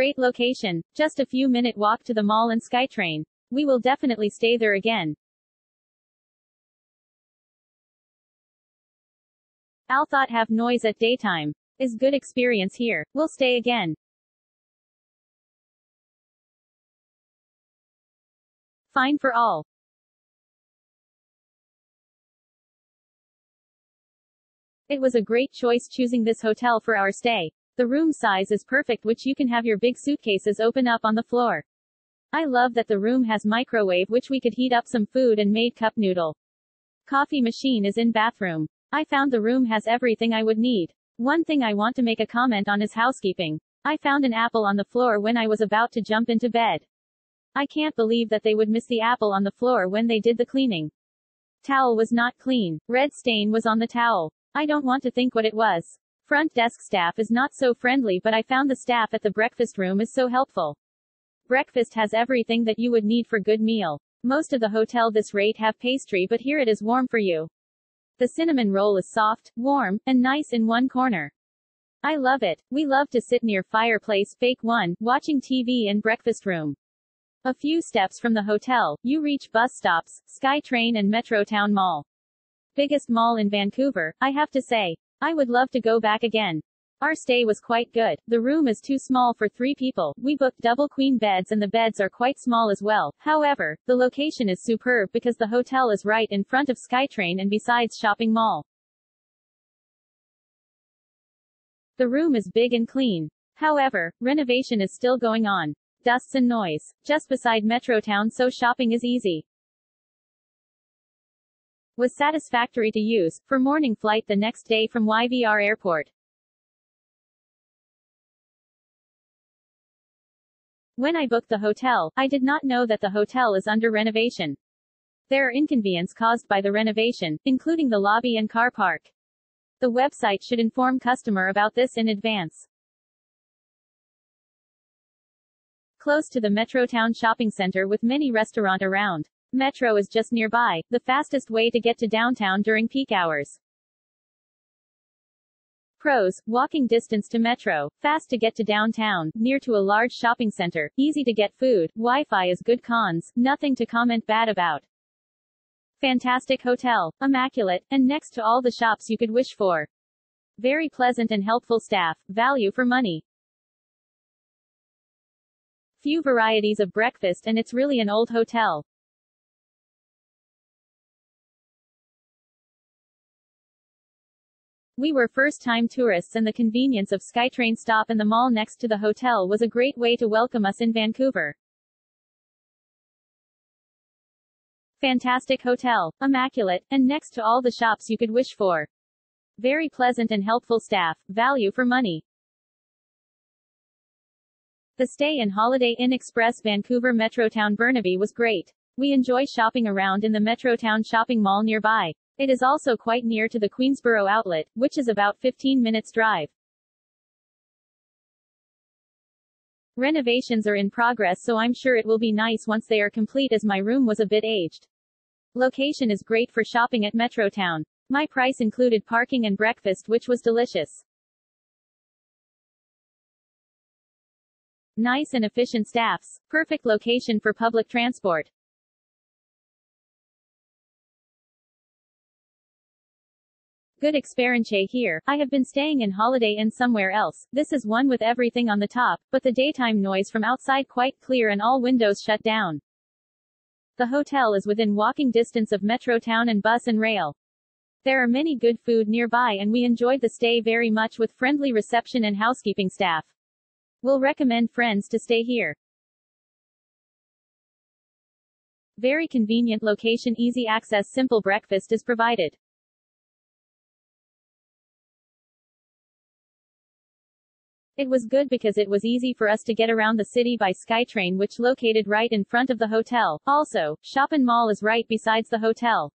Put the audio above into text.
Great location. Just a few minute walk to the mall and SkyTrain. We will definitely stay there again. I'll thought have noise at daytime. Is good experience here. We'll stay again. Fine for all. It was a great choice choosing this hotel for our stay. The room size is perfect which you can have your big suitcases open up on the floor. I love that the room has microwave which we could heat up some food and made cup noodle. Coffee machine is in bathroom. I found the room has everything I would need. One thing I want to make a comment on is housekeeping. I found an apple on the floor when I was about to jump into bed. I can't believe that they would miss the apple on the floor when they did the cleaning. Towel was not clean. Red stain was on the towel. I don't want to think what it was. Front desk staff is not so friendly but I found the staff at the breakfast room is so helpful. Breakfast has everything that you would need for good meal. Most of the hotel this rate have pastry but here it is warm for you. The cinnamon roll is soft, warm, and nice in one corner. I love it. We love to sit near fireplace fake one, watching TV in breakfast room. A few steps from the hotel, you reach bus stops, SkyTrain and Metrotown Mall biggest mall in Vancouver, I have to say. I would love to go back again. Our stay was quite good. The room is too small for three people. We booked double queen beds and the beds are quite small as well. However, the location is superb because the hotel is right in front of SkyTrain and besides shopping mall. The room is big and clean. However, renovation is still going on. Dusts and noise. Just beside Metrotown so shopping is easy was satisfactory to use, for morning flight the next day from YVR Airport. When I booked the hotel, I did not know that the hotel is under renovation. There are inconvenience caused by the renovation, including the lobby and car park. The website should inform customer about this in advance. Close to the Metrotown shopping center with many restaurant around. Metro is just nearby, the fastest way to get to downtown during peak hours. Pros, walking distance to Metro, fast to get to downtown, near to a large shopping center, easy to get food, Wi-Fi is good cons, nothing to comment bad about. Fantastic hotel, immaculate, and next to all the shops you could wish for. Very pleasant and helpful staff, value for money. Few varieties of breakfast and it's really an old hotel. We were first-time tourists and the convenience of SkyTrain stop in the mall next to the hotel was a great way to welcome us in Vancouver. Fantastic hotel, immaculate, and next to all the shops you could wish for. Very pleasant and helpful staff, value for money. The stay in Holiday Inn Express Vancouver Metrotown Burnaby was great. We enjoy shopping around in the Metrotown shopping mall nearby. It is also quite near to the Queensborough outlet, which is about 15 minutes drive. Renovations are in progress so I'm sure it will be nice once they are complete as my room was a bit aged. Location is great for shopping at Metrotown. My price included parking and breakfast which was delicious. Nice and efficient staffs. Perfect location for public transport. Good experience here. I have been staying in Holiday Inn somewhere else. This is one with everything on the top, but the daytime noise from outside quite clear and all windows shut down. The hotel is within walking distance of Metrotown and bus and rail. There are many good food nearby and we enjoyed the stay very much with friendly reception and housekeeping staff. We'll recommend friends to stay here. Very convenient location easy access simple breakfast is provided. It was good because it was easy for us to get around the city by SkyTrain which located right in front of the hotel. Also, Shopping Mall is right besides the hotel.